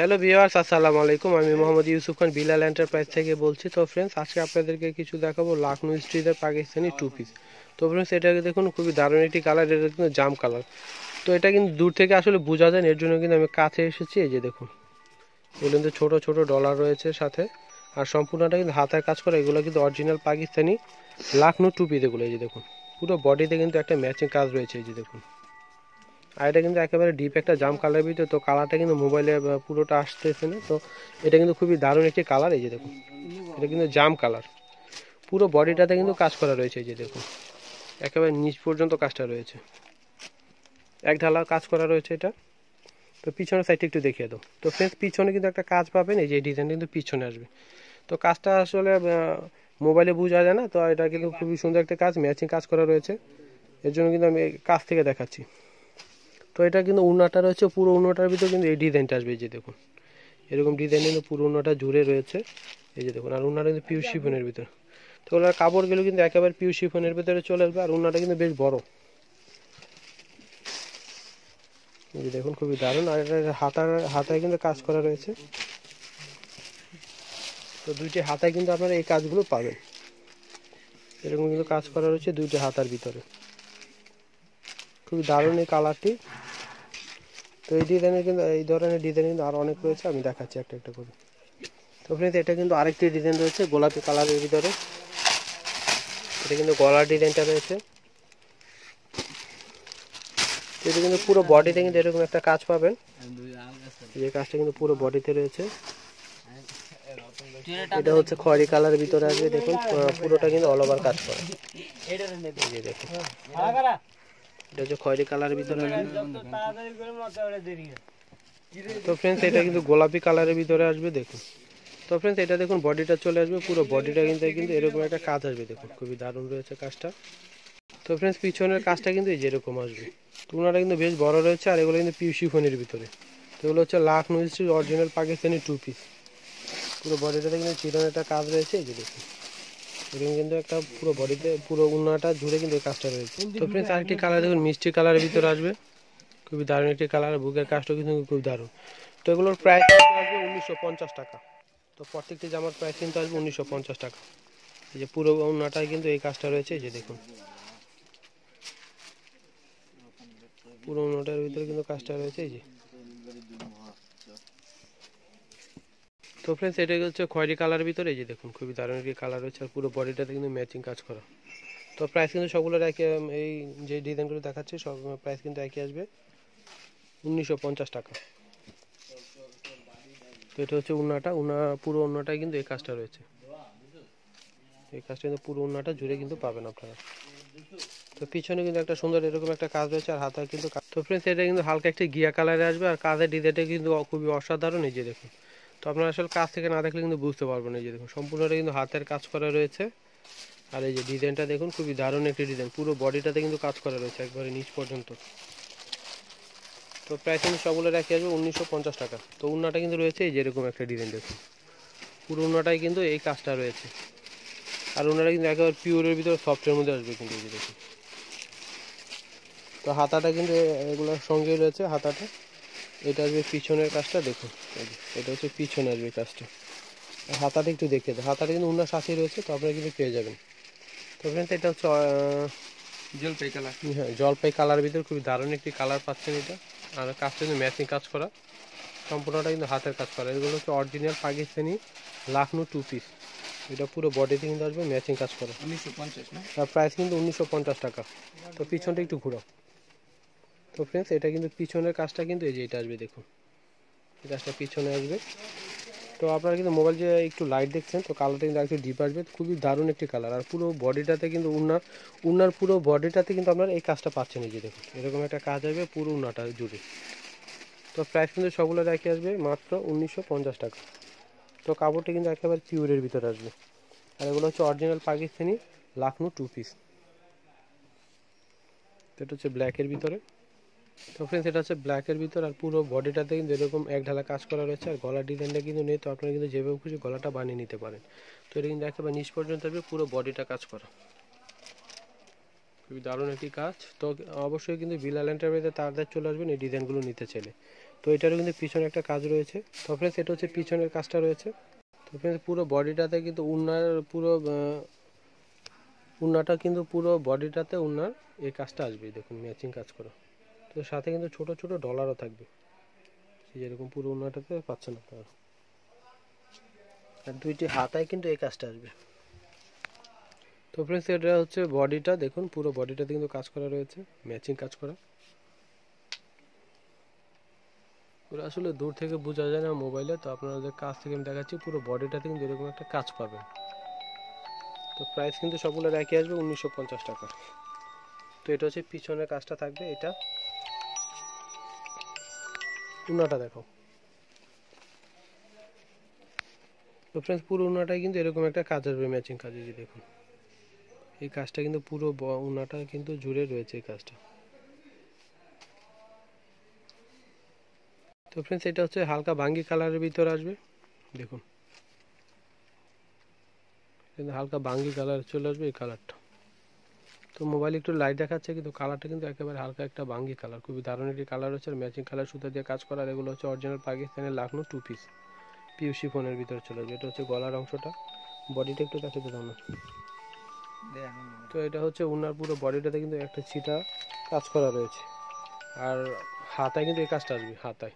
Hello viewers আসসালামু আলাইকুম। আমি মোহাম্মদ ইউসুফ খান বিলাল এন্টারপ্রাইজ থেকে বলছি। তো ফ্রেন্ডস আজকে আপনাদেরকে কিছু দেখাবো লাখনৌ স্ট্রিটের পাকিস্তানি টু পিস তো ফ্রেন্ডস এটাকে দেখুন, খুবই দারুণ একটি কালার এটা কিন্তু জাম কালার তো এটা কিন্তু দূর থেকে আসলে বোঝা যায় এর জন্য কিন্তু আমি কাছে এসেছি, এই যে দেখুন। এগুলো কিন্তু ছোটো ছোটো ডলার রয়েছে সাথে। আর সম্পূর্ণটা কিন্তু হাতের কাজ করা, এগুলো কিন্তু original Pakistani Lucknow two piece এগুলো, এই যে দেখুন। পুরো বডিতে কিন্তু একটা ম্যাচিং কাজ রয়েছে, এই যে দেখুন। আর এটা কিন্তু একেবারে ডিপ একটা জাম কালার ভিতরে, তো কালারটা কিন্তু মোবাইলে পুরোটা আসতেছে না, তো এটা কিন্তু খুবই দারুণ একটি কালার এই যে দেখুন। এটা কিন্তু জাম কালার পুরো বডিটাতে কিন্তু কাজ করা রয়েছে, এই যে দেখুন। একেবারে নিচ পর্যন্ত কাজটা রয়েছে। এক ঢালা কাজ করা রয়েছে এটা। তো পিছনের সাইডটা একটু দেখিয়ে দাও। তো ফ্রেন্ডস পিছনে কিন্তু একটা কাজ পাবেন, এই যে ডিজাইন কিন্তু পিছনে আসবে। তো কাজটা আসলে মোবাইলে বোঝা যায় না, তো এটা কিন্তু খুবই সুন্দর একটা কাজ ম্যাচিং কাজ করা রয়েছে। এর জন্য কিন্তু আমি কাছ থেকে দেখাচ্ছি। তো এটা কিন্তু উন্নাটা রয়েছে, পুরো উন্নটার ভিতরে কিন্তু এই ডিজাইনটা আসবে, এই যে দেখুন। এরকম ডিজাইন কিন্তু পুরো উন্নটা জুড়ে রয়েছে। এই যে দেখুন, আর উন্নাটা কিন্তু পিউ শিফনের ভিতরে। তো ওনার কাপড়গুলো কিন্তু একেবারে পিউ শিফনের ভিতরে চলে আসবে, আর উন্নাটা কিন্তু বেশ বড়। দেখুন, খুবই দারুণ। আর এটা হাতার, হাতায় কিন্তু কাজ করা রয়েছে। তো দুইটি হাতায় কিন্তু আপনারা এই কাজগুলো পাবেন। এরকম কিন্তু কাজ করা রয়েছে দুইটি হাতার ভিতরে। খুবই দারুণ এই কালারটি। তো এই ডিজাইনের কিন্তু, এই ধরনের ডিজাইন কিন্তু আরও অনেক রয়েছে, আমি দেখাচ্ছি একটা একটা করে। তো ফ্রেন্ডস এটা কিন্তু আরেকটি ডিজাইন রয়েছে, গোলাপি কালারের ভিতরে। এটা কিন্তু গলার ডিজাইনটা রয়েছে। এটা কিন্তু পুরো বডিতে কিন্তু এরকম একটা কাজ পাবেন। যে কাজটা কিন্তু পুরো বডিতে রয়েছে। এটা হচ্ছে খয়রি কালারের ভিতরে আসবে, দেখুন, পুরোটা কিন্তু অল ওভার কাজ করে। দেখুন। এটা হচ্ছে খয়েরি কালারের ভিতরে আসবে। তো ফ্রেন্ডস এটা কিন্তু গোলাপি কালারের ভিতরে আসবে দেখুন। তো ফ্রেন্ডস এটা দেখুন বডিটা চলে আসবে পুরো বডিটা কিন্তু কিন্তু এরকম একটা কাজ আসবে দেখুন খুবই দারুণ রয়েছে কাজটা। তো ফ্রেন্ডস পিছনের কাজটা কিন্তু এই যেরকম আসবে। তুলনাটা কিন্তু বেশ বড় রয়েছে আর এগুলো কিন্তু পিউসি ফোনের ভিতরে। তো এগুলো হচ্ছে লাখ নইস্ট্রির অরিজিনাল পাকিস্তানি টু পিস পুরো বডিটাতে কিন্তু চিরন একটা কাজ রয়েছে এই যে দেখুন। এরকম কিন্তু একটা পুরো বডিতে পুরো উন্নয়টা জুড়ে কিন্তু এই কাজটা রয়েছে। তো ফ্রেন্ডস আরেকটি কালার দেখুন মিষ্টি কালারের ভিতরে আসবে। খুবই দারুণ একটি কালার বুকের কাজটা কিন্তু খুব দারুণ। তো এগুলোর প্রাইস আসবে উনিশশো পঞ্চাশ টাকা। তো প্রত্যেকটি জামার প্রাইস কিন্তু আসবে উনিশশো পঞ্চাশ টাকা। এই যে পুরো উন্নটায় কিন্তু এই কাজটা রয়েছে এই যে দেখুন। পুরো উন্নটার ভিতরে কিন্তু কাজটা রয়েছে এই যে। তো ফ্রেন্ডস এটা হচ্ছে খয়েরি কালার ভিতরে, এই যে দেখুন, খুবই দারুণ একটি কালার রয়েছে, আর পুরো বডিটাতে কিন্তু ম্যাচিং কাজ করা। তো প্রাইস কিন্তু সবগুলোর একই এই যে ডিজাইনগুলো দেখাচ্ছি, সব প্রাইস কিন্তু একই আসবে। উনিশশো পঞ্চাশ টাকা। তো এটা হচ্ছে উন্নাটা, উন্না, পুরো উন্নাটাই কিন্তু এই কাজটা রয়েছে। এই কাজটা কিন্তু পুরো উন্নাটা জুড়ে কিন্তু পাবেন আপনারা। তো পিছনে কিন্তু একটা সুন্দর এরকম একটা কাজ রয়েছে, আর হাতে কিন্তু তো ফ্রেন্ডস এটা কিন্তু হালকা একটা গিয়া কালারে আসবে, আর কাজের ডিজাইনটা কিন্তু খুবই অসাধারণ, এই যে দেখুন। তো আপনারা আসলে কাজ থেকে না দেখলে কিন্তু বুঝতে পারবেন এই যে দেখুন, সম্পূর্ণটা কিন্তু হাতের কাজ করা রয়েছে। আর এই যে ডিজাইনটা দেখুন, খুবই দারুণ একটি ডিজাইন। পুরো বডিটাতে কিন্তু কাজ করা রয়েছে একবারে নিচ পর্যন্ত। তো প্রাইস কিন্তু সবগুলো রাখি আসবে, উনিশশো পঞ্চাশ টাকা। তো উন্নাটা কিন্তু রয়েছে এই যেরকম একটা ডিজাইন দেখুন। পুরো উন্নাটাই কিন্তু এই কাজটা রয়েছে। আর উন্নাটা কিন্তু একেবারে পিওরের ভিতরে সফটের মধ্যে আসবে কিন্তু এই দেখুন। তো হাতাটা কিন্তু এগুলোর সঙ্গেই রয়েছে হাতাটা। এটা আসবে পিছনের কাজটা দেখুন এটা হচ্ছে পিছনে আসবে কাজটা। হাতাটা একটু দেখে দেয় হাতাটা কিন্তু উন্না সাথে রয়েছে তো আপনারা কিন্তু পেয়ে যাবেন। তো ফ্রেন্ডস এটা হচ্ছে জলপাই কালার। হ্যাঁ জলপাই কালার ভিতরে খুবই দারুণ একটি কালার পাচ্ছেন এটা। আর কাজটা কিন্তু ম্যাচিং কাজ করা। সম্পূর্ণটা কিন্তু হাতের কাজ করা। এগুলো হচ্ছে original Pakistani Lucknow two piece এটা পুরো বডিতে কিন্তু আসবে ম্যাচিং কাজ করা। উনিশশো পঞ্চাশ না? প্রাইস কিন্তু উনিশশো পঞ্চাশ টাকা। তো পিছনটা একটু ঘুরাও। তো ফ্রেন্ডস এটা কিন্তু পিছনের কাজটা কিন্তু এই যে এটা আসবে, দেখুন। এই কাজটা পিছনে আসবে। তো আপনারা কিন্তু মোবাইল যে একটু লাইট দেখছেন, তো কালারটা কিন্তু একটু ডিপ আসবে। খুবই দারুণ একটি কালার আর পুরো বডিটাতে কিন্তু উন্নার উন্নার পুরো বডিটাতে কিন্তু আপনারা এই কাজটা পাচ্ছেন এই যে দেখুন। এরকম একটা কাজ আসবে পুরো উন্নাটা জুড়ে। তো প্রাইস কিন্তু সবগুলো রেখে আসবে, মাত্র উনিশশো পঞ্চাশ টাকা। তো কাপড়টা কিন্তু একেবারে পিওরের ভিতরে আসবে। আর এগুলো হচ্ছে original Pakistani Lucknow two piece এটা হচ্ছে ব্ল্যাকের ভিতরে। তো ফ্রেন্ডস এটা হচ্ছে ব্ল্যাকের ভিতর আর পুরো বডিটাতে কিন্তু এরকম এক ঢালা কাজ করা রয়েছে আর গলার ডিজাইনটা কিন্তু নেই, তো আপনারা কিন্তু যেভাবে খুশি গলাটা বানিয়ে নিতে পারেন। তো এটা কিন্তু একেবারে নিচ পর্যন্ত আসবে, পুরো বডিটা কাজ করা। খুবই দারুণ একটি কাজ। তো অবশ্যই কিন্তু বিলাল এন্টারপ্রাইজে তাদের চলে আসবেন, এই ডিজাইনগুলো নিতে চাইলে। তো এটারও কিন্তু পিছনে একটা কাজ রয়েছে। তো ফ্রেন্ডস এটা হচ্ছে পিছনের কাজটা রয়েছে। তো ফ্রেন্ডস পুরো বডিটাতে কিন্তু উন্নার পুরো উন্নাটা কিন্তু পুরো বডিটাতে উন্নার এই কাজটা আসবে দেখুন ম্যাচিং কাজ করা। তো সাথে কিন্তু ছোট ছোট ডলারও থাকবে। যেরকম পুরো উন্নাটাতে পাচ্ছেন আপনারা। আর দুইটি হাতায় কিন্তু এই কাজটা আসবে। তো ফ্রেন্ডস এটা হচ্ছে বডিটা দেখুন, পুরো বডিটাতে কিন্তু কাজ করা রয়েছে। ম্যাচিং কাজ করা। পুরো আসলে দূর থেকে বোঝা যায় না মোবাইলে তো আপনাদের কাছ থেকে আমি দেখাচ্ছি, পুরো বডিটাতে কিন্তু এরকম একটা কাজ পাবেন তো প্রাইস কিন্তু সবগুলোর একই আসবে, উনিশশো পঞ্চাশ টাকা। তো এটা হচ্ছে পিছনের কাজটা থাকবে, এটা। উনাটা দেখো। তো ফ্রেন্ডস পুরো উনাটাই কিন্তু এরকম একটা কাজ আসবে ম্যাচিং কাজ, এই যে দেখুন। এই কাজটা কিন্তু পুরো উনাটা কিন্তু জুড়ে রয়েছে এই কাজটা। তো ফ্রেন্ডস এটা হচ্ছে হালকা বাঙ্গি কালারের ভিতর আসবে। দেখুন। হালকা ভাঙ্গি কালার চলে আসবে এই কালারটা তো মোবাইল একটু লাইট দেখাচ্ছে কিন্তু কালারটা কিন্তু একেবারে হালকা একটা বাঙ্গি কালার খুবই দারুণ একটি কালার হচ্ছে আর ম্যাচিং কালার সুতা দিয়ে কাজ করা আর এগুলো হচ্ছে অরিজিনাল পাকিস্তানের লাখনো টু পিস পিউসি ফোনের ভিতরে চলে আসবে এটা হচ্ছে গলার অংশটা। বডিটা একটু দেখাতে দাও না। তো এটা হচ্ছে উনার পুরো বডিটাতে কিন্তু একটা ছিটা কাজ করা রয়েছে। আর হাতায় কিন্তু এই কাজটা আসবে হাতায়।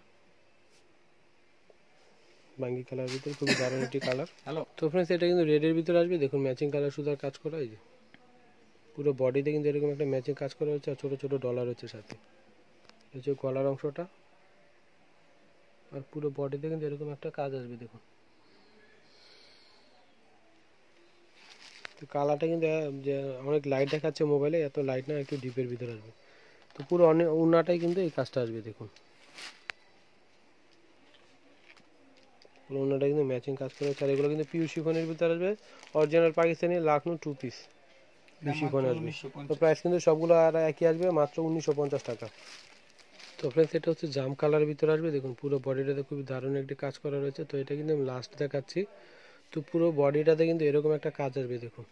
বাঙ্গি কালার ভিতরে খুবই দারুণ একটি কালার হ্যালো তো ফ্রেন্ডস এটা কিন্তু রেডের ভিতরে আসবে দেখুন ম্যাচিং কালার সুতার কাজ করা এই যে। পুরো বডিতে কিন্তু এরকম একটা ম্যাচিং কাজ করা হচ্ছে, আর ছোটো ছোটো ডলার হচ্ছে সাথে। হচ্ছে গলার অংশটা, আর পুরো বডিতে কিন্তু এরকম একটা কাজ আসবে, দেখুন। তো কালারটা কিন্তু অনেক লাইট দেখাচ্ছে মোবাইলে এত লাইট না, একটু ডিপের ভিতরে আসবে। তো পুরো অনেক উন্নাটাই কিন্তু এই কাজটা আসবে, দেখুন। পুরো উন্নাটা কিন্তু ম্যাচিং কাজ করে আর এগুলো কিন্তু পিউসি ফোনের ভিতরে আসবে। Original Pakistani Lucknow two piece PUC ফোন আসবে। তো প্রাইস কিন্তু সবগুলো আর একই আসবে মাত্র উনিশশো পঞ্চাশ টাকা। তো ফ্রেন্ডস এটা হচ্ছে জাম কালারের ভিতরে আসবে। দেখুন পুরো বডিটাতে খুবই দারুণ একটি কাজ করা রয়েছে। তো এটা কিন্তু আমি লাস্ট দেখাচ্ছি। তো পুরো বডিটাতে কিন্তু এরকম একটা কাজ আসবে দেখুন।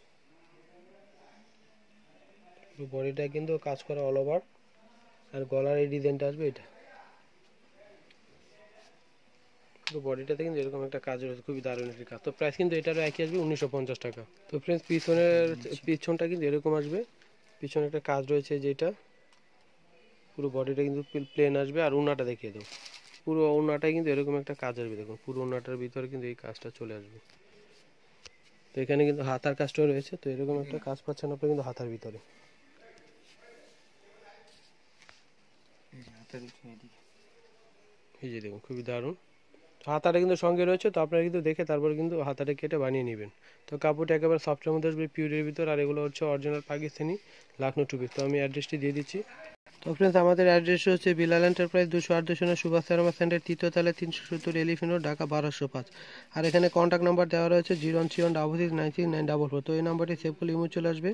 পুরো বডিটা কিন্তু কাজ করা অল ওভার আর গলার এই ডিজাইনটা আসবে এটা। পুরো বডিটাতে কিন্তু এরকম একটা কাজ রয়েছে খুবই দারুণ একটি কাজ। তো প্রাইস কিন্তু এটারও একই আসবে উনিশশো পঞ্চাশ টাকা। তো ফ্রেন্ডস পিছনের পিছনটা কিন্তু এরকম আসবে। পিছনে একটা কাজ রয়েছে যেটা। পুরো বডিটা কিন্তু প্লেন আসবে। আর উনাটা দেখিয়ে দাও পুরো উনাটাই কিন্তু এরকম একটা কাজ আসবে দেখুন। পুরো উনাটার ভিতরে কিন্তু এই কাজটা চলে আসবে। তো এখানে কিন্তু হাতার কাজটাও রয়েছে। তো এরকম একটা কাজ পাচ্ছেন আপনি কিন্তু হাতার ভিতরে। এই যে দেখুন খুবই দারুণ। হাতাটা কিন্তু সঙ্গে রয়েছে, তো আপনারা কিন্তু দেখে তারপরে কিন্তু হাতাটা কেটে বানিয়ে নেবেন। তো কাপড়টা একেবারে সফটের মধ্যে আসবে পিউরের ভিতর, আর এগুলো হচ্ছে অরিজিনাল পাকিস্তানি লাখনো টুপি। তো আমি অ্যাড্রেসটি দিয়ে দিচ্ছি। তো ফ্রেন্ডস আমাদের অ্যাড্রেস হচ্ছে বিলাল এন্টারপ্রাইজ দুশো আট দুশো নয় সুভাষ সারামা সেন্টার তৃতীয় তলে তিনশো সত্তর এলিফেন্ট রোড ঢাকা বারোশো পাঁচ। আর এখানে কন্ট্যাক্ট নাম্বার দেওয়া রয়েছে zero one three one double six nine six nine double four তো এই নাম্বারটি সেভ করলে ইমো চলে আসবে।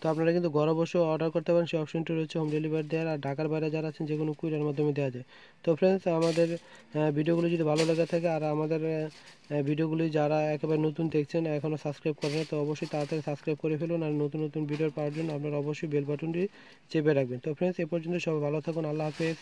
তো আপনারা কিন্তু ঘরে বসেও অর্ডার করতে পারেন। সেই অপশনটি রয়েছে হোম ডেলিভারি দেওয়ার আর ঢাকার বাইরে যারা আছেন, যে কোনো কুইরের মাধ্যমে দেওয়া যায়। তো ফ্রেন্ডস আমাদের ভিডিওগুলো যদি ভালো লেগে থাকে আর আমাদের ভিডিওগুলি যারা একেবারে নতুন দেখছেন এখনও সাবস্ক্রাইব করেন তো অবশ্যই তাড়াতাড়ি সাবস্ক্রাইব করে ফেলুন আর নতুন নতুন ভিডিও পাওয়ার জন্য আপনারা অবশ্যই বেল বাটনটি চেপে রাখবেন। তো ফ্রেন্ডস এ পর্যন্ত সবাই ভালো থাকুন, আল্লাহ হাফেজ।